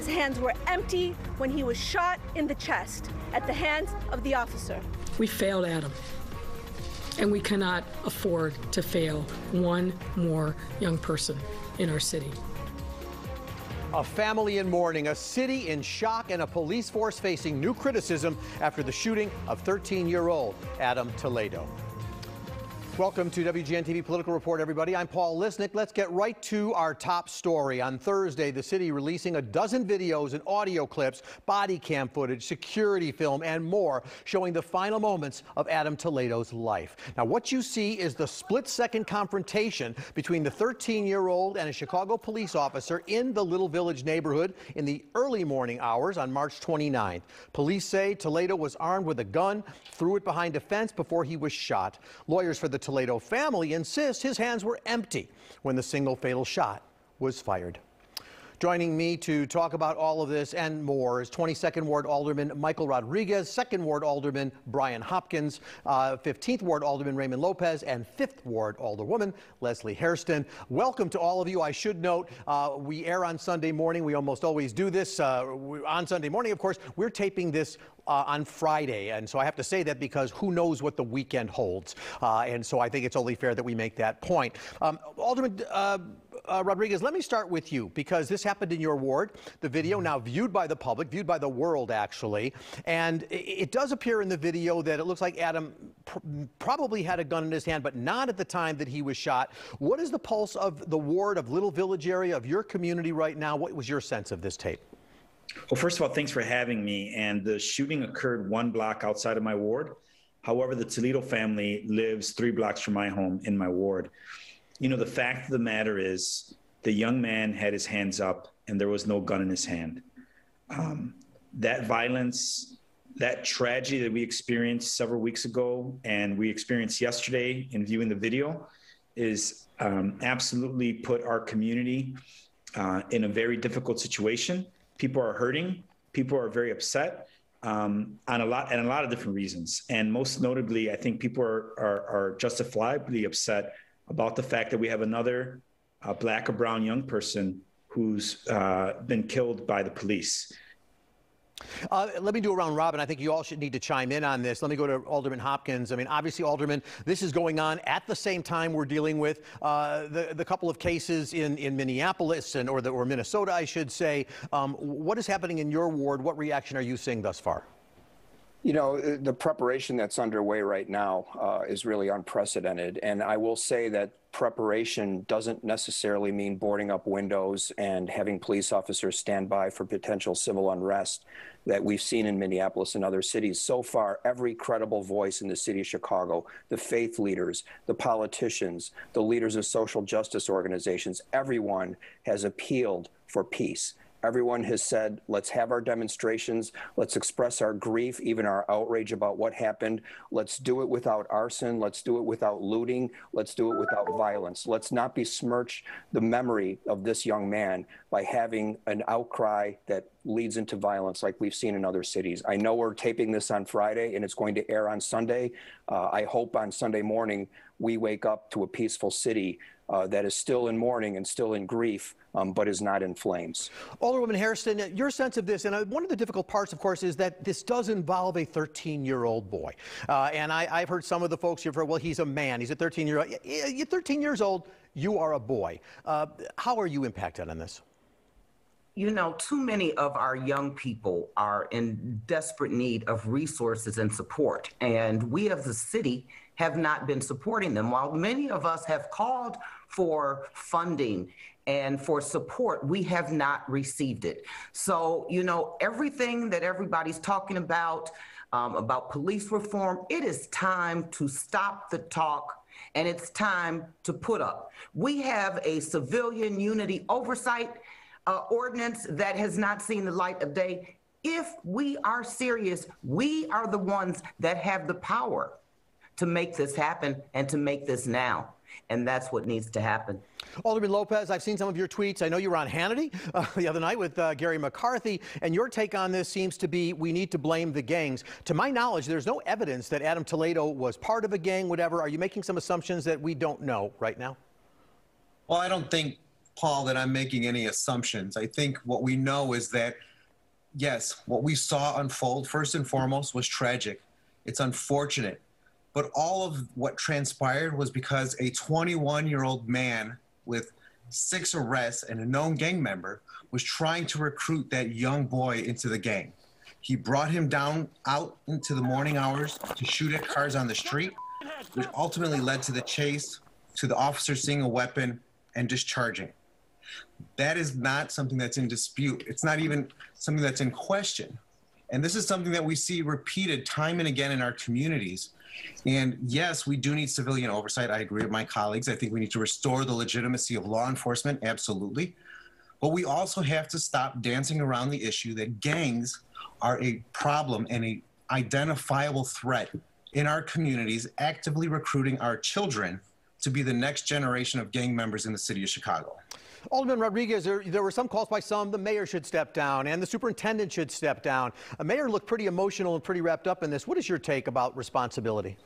His hands were empty when he was shot in the chest at the hands of the officer. We failed Adam. And we cannot afford to fail one more young person in our city. A family in mourning, a city in shock, and a police force facing new criticism after the shooting of 13 year old Adam Toledo. Welcome to WGN TV Political Report, everybody. I'm Paul Lisnek. Let's get right to our top story. On Thursday, the city releasing a dozen videos and audio clips, body cam footage, security film, and more showing the final moments of Adam Toledo's life. Now, what you see is the split second confrontation between the 13 year old and a Chicago police officer in the Little Village neighborhood in the early morning hours on March 29th. Police say Toledo was armed with a gun, threw it behind a fence before he was shot. Lawyers for the Toledo family insists his hands were empty when the single fatal shot was fired. Joining me to talk about all of this and more is 22nd Ward Alderman Michael Rodriguez, 2nd Ward Alderman Brian Hopkins, uh, 15th Ward Alderman Raymond Lopez, and 5th Ward Alderwoman Leslie Hairston. Welcome to all of you. I should note uh, we air on Sunday morning. We almost always do this uh, on Sunday morning, of course. We're taping this uh, on Friday. And so I have to say that because who knows what the weekend holds. Uh, and so I think it's only fair that we make that point. Um, Alderman uh, uh, Rodriguez, let me start with you because this happened in your ward. The video now viewed by the public, viewed by the world, actually. And it, it does appear in the video that it looks like Adam pr probably had a gun in his hand, but not at the time that he was shot. What is the pulse of the ward, of Little Village area, of your community right now? What was your sense of this tape? Well, first of all, thanks for having me. And the shooting occurred one block outside of my ward. However, the Toledo family lives three blocks from my home in my ward. You know, the fact of the matter is the young man had his hands up and there was no gun in his hand. Um, that violence, that tragedy that we experienced several weeks ago and we experienced yesterday in viewing the video is um, absolutely put our community uh, in a very difficult situation. People are hurting. People are very upset um, on a lot and a lot of different reasons. And most notably, I think people are, are, are justifiably upset about the fact that we have another uh, black or brown young person who's uh, been killed by the police. Uh, let me do a round robin. I think you all should need to chime in on this. Let me go to Alderman Hopkins. I mean, obviously, Alderman, this is going on at the same time we're dealing with uh, the, the couple of cases in, in Minneapolis and or, the, or Minnesota, I should say. Um, what is happening in your ward? What reaction are you seeing thus far? You know, uh, the preparation that's underway right now uh, is really unprecedented. And I will say that preparation doesn't necessarily mean boarding up windows and having police officers stand by for potential civil unrest that we've seen in Minneapolis and other cities. So far, every credible voice in the city of Chicago, the faith leaders, the politicians, the leaders of social justice organizations, everyone has appealed for peace. Everyone has said, let's have our demonstrations. Let's express our grief, even our outrage about what happened. Let's do it without arson. Let's do it without looting. Let's do it without violence. Let's not besmirch the memory of this young man by having an outcry that leads into violence like we've seen in other cities. I know we're taping this on Friday and it's going to air on Sunday. Uh, I hope on Sunday morning we wake up to a peaceful city uh, that is still in mourning and still in grief, um, but is not in flames. Alderwoman Hairston, uh, your sense of this, and uh, one of the difficult parts, of course, is that this does involve a 13-year-old boy. Uh, and I, have heard some of the folks you've heard, well, he's a man, he's a 13-year-old. You're 13 years old, you are a boy. Uh, how are you impacted on this? You know, too many of our young people are in desperate need of resources and support. And we as a city have not been supporting them. While many of us have called for funding and for support, we have not received it. So, you know, everything that everybody's talking about, um, about police reform, it is time to stop the talk and it's time to put up. We have a civilian unity oversight uh, ordinance that has not seen the light of day. If we are serious, we are the ones that have the power to make this happen and to make this now. And that's what needs to happen. Alderman Lopez, I've seen some of your tweets. I know you were on Hannity uh, the other night with uh, Garry McCarthy, and your take on this seems to be we need to blame the gangs. To my knowledge, there's no evidence that Adam Toledo was part of a gang, whatever. Are you making some assumptions that we don't know right now? Well, I don't think Paul, that I'm making any assumptions. I think what we know is that, yes, what we saw unfold first and foremost was tragic. It's unfortunate. But all of what transpired was because a 21 year old man with six arrests and a known gang member was trying to recruit that young boy into the gang. He brought him down out into the morning hours to shoot at cars on the street, which ultimately led to the chase, to the officer seeing a weapon and discharging. That is not something that's in dispute. It's not even something that's in question. And this is something that we see repeated time and again in our communities. And yes, we do need civilian oversight. I agree with my colleagues. I think we need to restore the legitimacy of law enforcement, absolutely. But we also have to stop dancing around the issue that gangs are a problem and a identifiable threat in our communities, actively recruiting our children to be the next generation of gang members in the city of Chicago. Alderman Rodriguez, there, there, were some calls by some the mayor should step down and the superintendent should step down. A mayor looked pretty emotional and pretty wrapped up in this. What is your take about responsibility?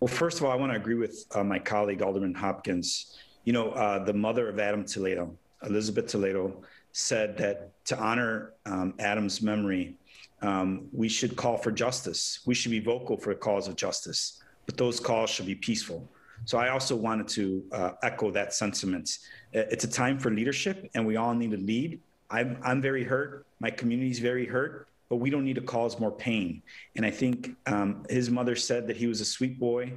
Well, first of all, I want to agree with uh, my colleague, Alderman Hopkins. You know, uh, the mother of Adam Toledo, Elizabeth Toledo, said that to honor um, Adam's memory, um, we should call for justice. We should be vocal for the cause of justice, but those calls should be peaceful. So I also wanted to uh, echo that sentiment. It's a time for leadership, and we all need to lead. I'm, I'm very hurt. My community's very hurt, but we don't need to cause more pain. And I think um, his mother said that he was a sweet boy.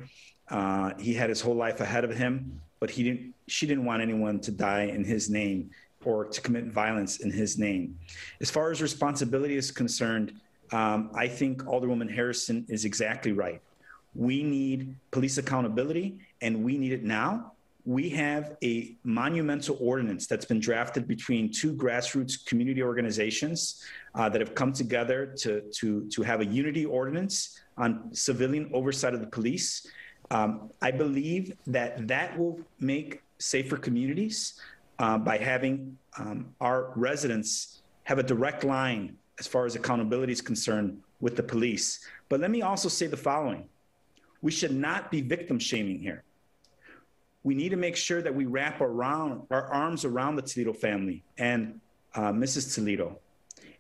Uh, he had his whole life ahead of him, but he didn't. She didn't want anyone to die in his name or to commit violence in his name. As far as responsibility is concerned, um, I think Alderwoman Hairston is exactly right. We need police accountability, and we need it now. We have a monumental ordinance that's been drafted between two grassroots community organizations uh, that have come together to, to, to have a unity ordinance on civilian oversight of the police. Um, I believe that that will make safer communities uh, by having um, our residents have a direct line as far as accountability is concerned with the police. But let me also say the following we should not be victim shaming here. We need to make sure that we wrap around our arms around the Toledo family and uh, Mrs. Toledo.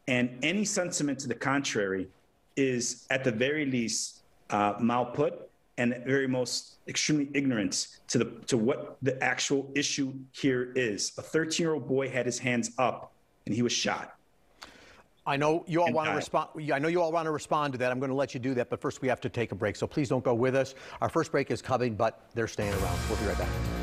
And any sentiment to the contrary is, at the very least, uh, malput and at very most extremely ignorant to the to what the actual issue here is. A 13 year old boy had his hands up and he was shot. I know you all want to respond. I know you all want to respond to that. I'm going to let you do that, but first we have to take a break. So please don't go with us. Our first break is coming, but they're staying around. We'll be right back.